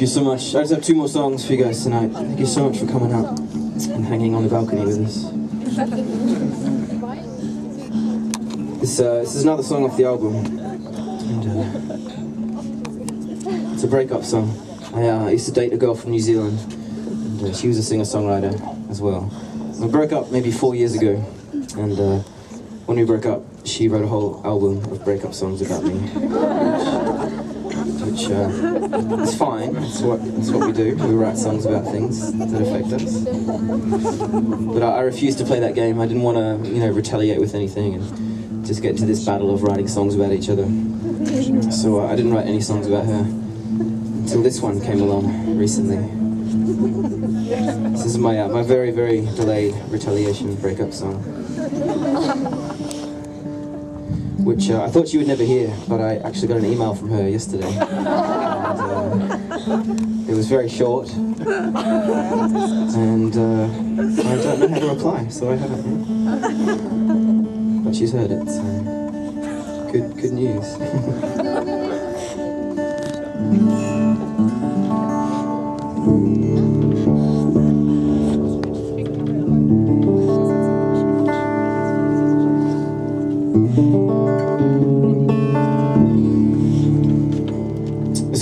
you so much. I just have two more songs for you guys tonight. Thank you so much for coming out and hanging on the balcony with us. This, uh, this is another song off the album. And, uh, it's a breakup song. I uh, used to date a girl from New Zealand, and uh, she was a singer-songwriter as well. We broke up maybe four years ago, and uh, when we broke up, she wrote a whole album of breakup songs about me. Which, uh, is fine, It's what, that's what we do. We write songs about things that affect us. But I, I refused to play that game. I didn't want to, you know, retaliate with anything and just get into this battle of writing songs about each other. So uh, I didn't write any songs about her until this one came along recently. This is my uh, my very very delayed retaliation breakup song, which uh, I thought you would never hear, but I actually got an email from her yesterday. And, uh, it was very short, and uh, I don't know how to reply, so I haven't. But she's heard it. So good good news.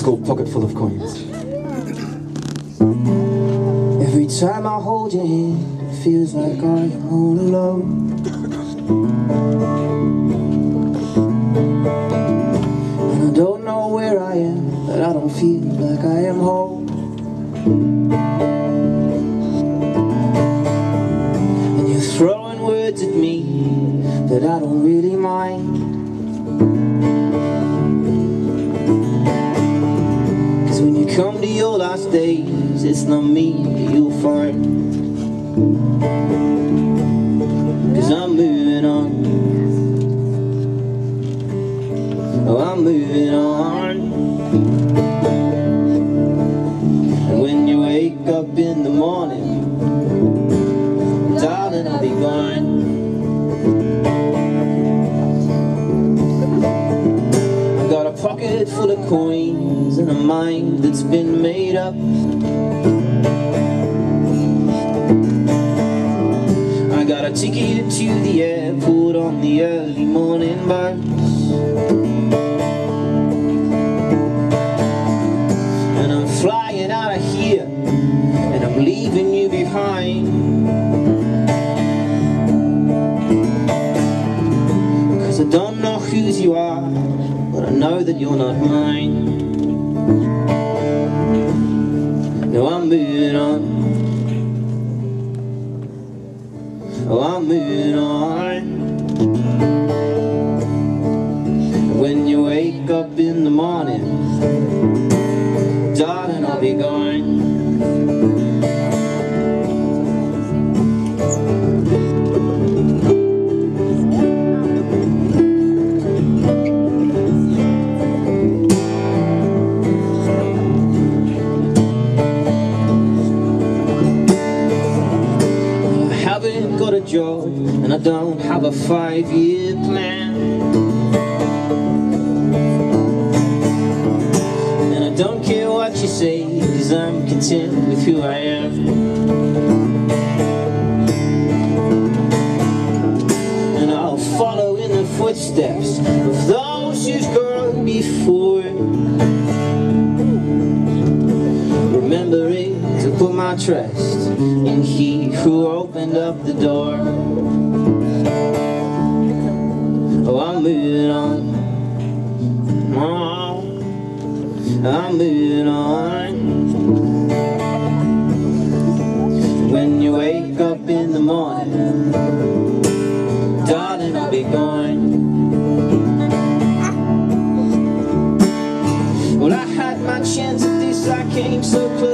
It's called Pocket Full of Coins. Every time I hold your hand, it feels like I'm all alone. And I don't know where I am, but I don't feel like I am home. And you're throwing words at me that I don't really mind. When you come to your last days, it's not me that you'll find. Cause I'm moving on. Oh, I'm moving on. Of coins and a mind that's been made up. I got a ticket to the airport on the early morning bus. And I'm flying out of here and I'm leaving you behind. Cause I don't know whose you are, know that you're not mine. No, I'm moving on. Oh, I'm moving on. When you wake up in the morning, job and I don't have a five-year plan. And I don't care what you say, cause I'm content with who I am. And I'll follow in the footsteps of those who've gone before. Remembering put my trust in He who opened up the door. Oh, I'm moving on. Oh, I'm moving on. When you wake up in the morning,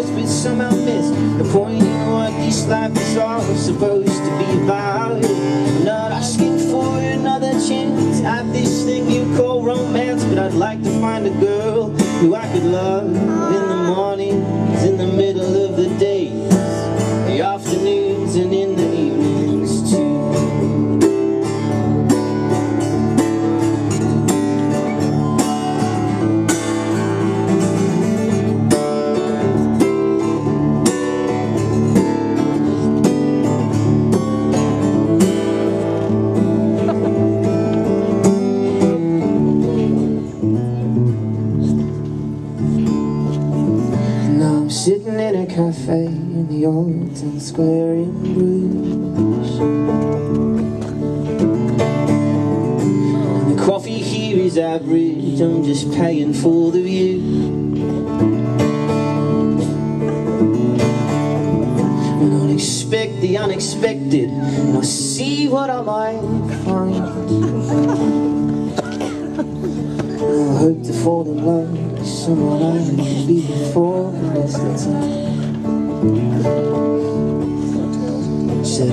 but somehow missed the point in what this life is all supposed to be about. I'm not asking for another chance at this thing you call romance, but I'd like to find a girl who I could love in the mornings, in the middle cafe in the old town square in Bruges. And the coffee here is average, I'm just paying for the view. And I'll expect the unexpected, and I'll see what I might find. I hope to fall in love with someone I can be for the rest of the time. Said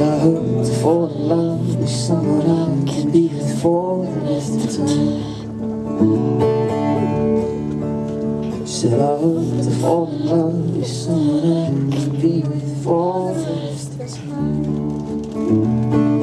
I hope to fall in love with someone I can be with for the rest of time. Said I hope to fall in love with someone I can be with for the rest of time.